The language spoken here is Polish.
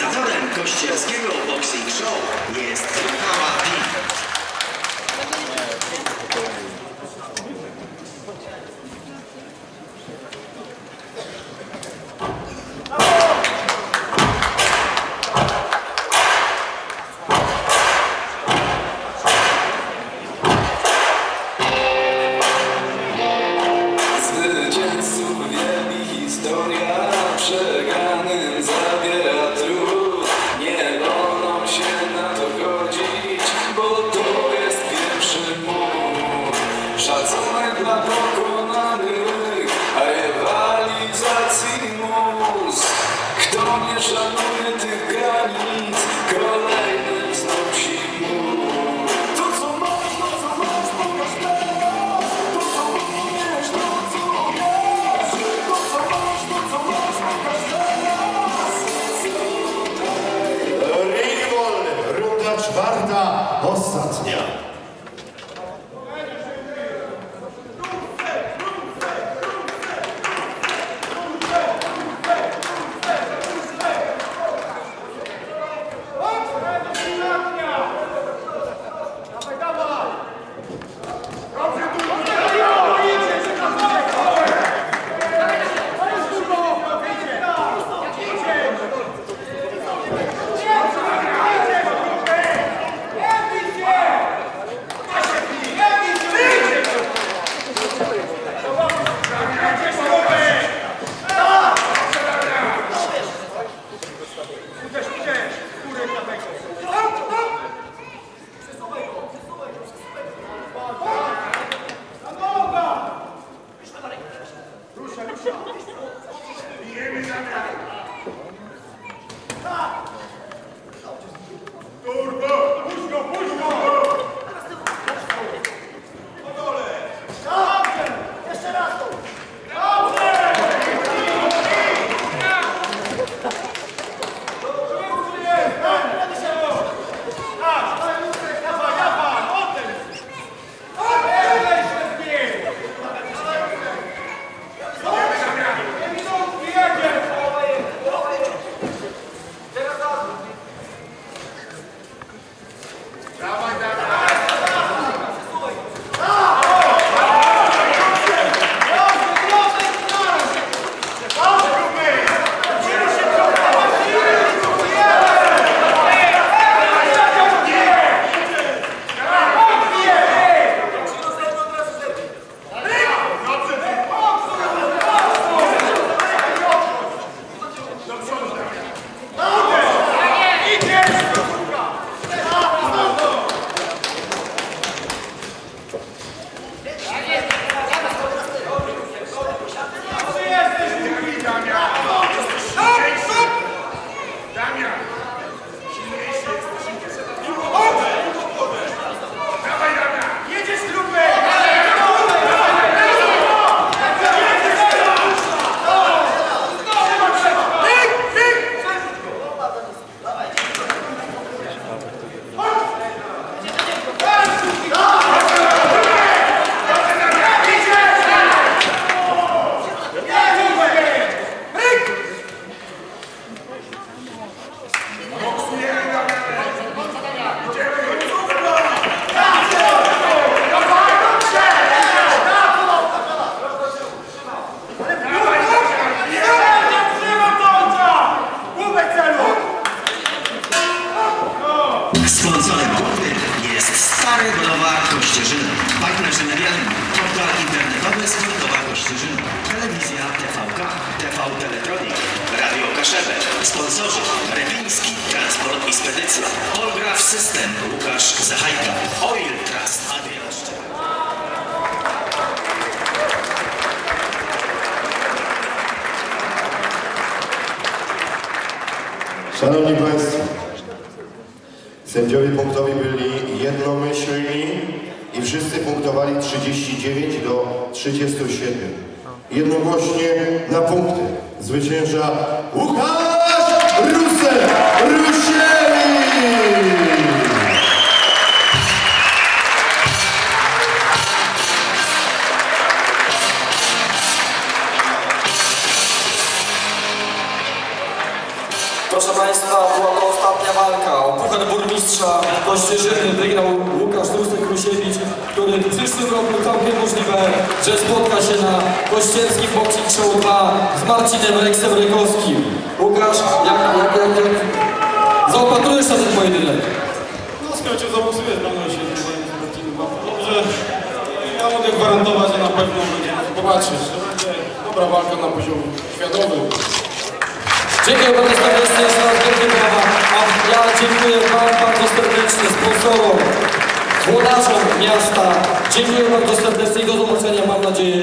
Organizatorem kościelskiego boxing show jest Michała Team. Czwarta, ostatnia. Portal internetowy Sportowa Kościerzyna, telewizja TVK, TV Teletronik, Radio Kaszebę, sponsorzy Rewiński, Transport i Spedycja, Polgraf System, Łukasz Zachajka, Oil Trust, Adrian. Szanowni Państwo, sędziowie punktowi byli jednomyślni i wszyscy punktowali 39 do 37. Jednogłośnie na punkty zwycięża Łukasz Rusel Rusieli! Proszę Państwa, mistrza Kościerzyny wygrał Łukasz Rusek-Rusiewicz, który w przyszłym roku całkiem możliwe, że spotka się na Kościerskim Boxing Show 2 z Marcinem Reksem Rykowskim. Łukasz, jak, jak, jak, jak zaopatrujesz na ten pojedynek? No cię zaboksuje, pewno się dobrze. Ja mogę gwarantować, że na pewno będzie zobaczyć, że będzie dobra walka na poziomie światowym. Dziękuję bardzo serdecznie, jeszcze raz wielkie brawa. A ja dziękuję Wam bardzo serdecznie, sponsorom, włodarzom miasta. Dziękuję bardzo serdecznie i do zobaczenia, mam nadzieję,